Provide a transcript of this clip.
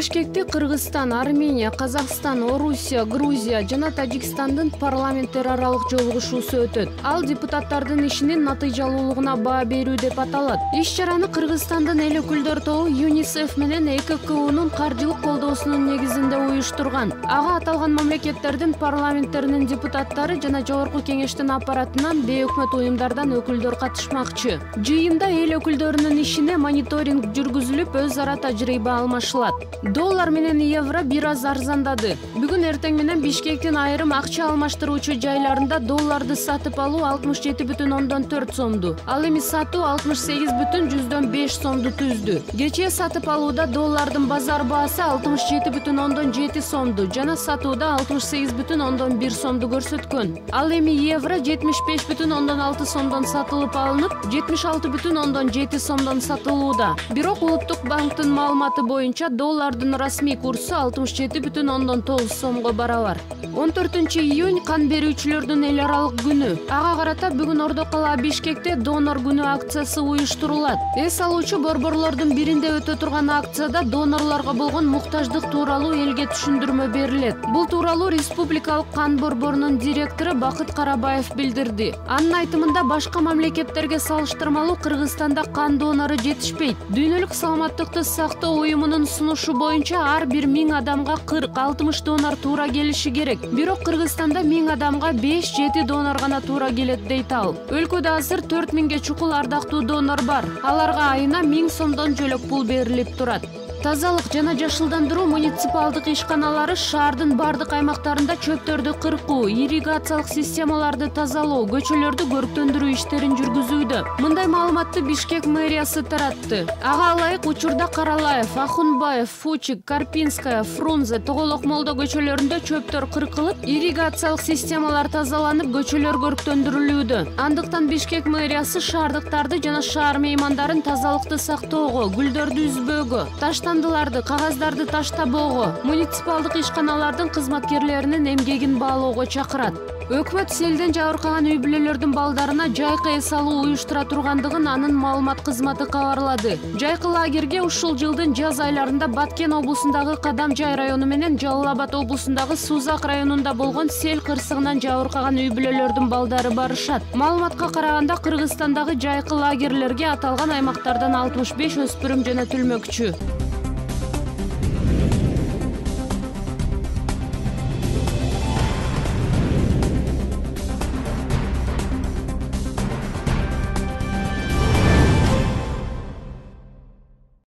бишкекте кыргызстан армения казакстан орусия грузия жана тажикстандын парламенттер аралык жолугушуусу өтөт. Ал депутаттардын ишинин натыйжалуулугуна баа берүү деп аталат. Иш чараны кыргызстандын эл өкүлдөр тобу юнисеф менен эккунун каржылык колдоосунун негизинде уюштурган. Ага аталган мамлекеттердин парламенттеринин депутаттары жана жогорку кеңештин аппаратынан бейөкмөт уюмдардан өкүлдөр катышмакчы. Жыйында эл өкүлдөрүнүн ишине мониторинг жүргүзүлүп өз ара тажрыйба алмашылат доллар менен евро бир аз арзандады. Бүгүн эртең менен бишкектин айрым акча алмаштыруучу жайларында долларды сатып алуу алтымыш жети бүтүн ондон төрт сомду ал эми сатуу алтымыш сегиз бүтүн жүздөн беш сомду түздү кечээ сатып алууда доллардын базар баасы алтымыш жети бүтүн ондон жети сомду жана сатууда алтымыш сегиз бүтүн ондон бир сомду көрсөткөн. Ал эми евро жетимиш беш бүтүн ондон алты сомдон сатылып алынып жетимиш алты бүтүн ондон жети сомдон сатылууда. Бирок улуттук банктын маалыматы боюнча доллардын расмий курсу алтымыш жети бүтүн ондон тогуз сомго барабар он төртүнчү июнь кан берүүчүлөрдүн эл аралык күнү. Ага карата бүгүн ордо калаа бишкекте донор күнү акциясы уюштурулат. Эс алуучу борборлордун биринде өтө турган акцияда донорлорго болгон муктаждык тууралуу элге түшүндүрмө берилет. Бул тууралуу республикалык кан борборунун директору бакыт карабаев билдирди. Анын айтымында башка мамлекеттерге салыштырмалуу кыргызстанда кан донору жетишпейт. Дүйнөлүк саламаттыкты сактоо уюмунун сунушу боюнча ар бир миң адамга кырк алтымыш донор туура келиши керек. Бирок кыргызстанда миң адамга беш жети донор гана туура келет дейт ал. Өлкөдө азыр төрт миңге чукул ардактуу донор бар. Аларга айына миң сомдон жөлөк пул берилип турат тазалык жана жашылдандыруу муниципалдык ишканалары шаардын баардык аймактарында чөптөрдү кыркуу ирригациялык системаларды тазалоо көчөлөрдү көрктөндүрүү иштерин жүргүзүүдө. Мындай маалыматты бишкек мэриясы таратты. Ага ылайык учурда каралаев ахунбаев фучик карпинская фрунзе тоголок молдо көчөлөрүндө чөптөр кыркылып ирригациялык системалар тазаланып көчөлөр көрктөндүрүлүүдө. Андыктан бишкек мэриясы шаардыктарды жана шаар меймандарын тазалыкты сактоого гүлдөрдү үзбөөгө таштан кагаздарды таштабоого муниципалдык ишканалардын кызматкерлеринин эмгегин баалоого чакырат. Өкмөт селден жабыркаган үй бүлөлөрдүн балдарына жайкы эс алуу уюштура тургандыгын анын маалымат кызматы кабарлады. Жайкы лагерге ушул жылдын жаз айларында баткен облусундагы кадам жай району менен жалал абад облусундагы сузак районунда болгон сел кырсыгынан жабыркаган үй бүлөлөрдүн балдары барышат. Маалыматка караганда кыргызстандагы жайкы лагерлерге аталган аймактардан алтымыш беш өспүрүм жөнөтүлмөкчү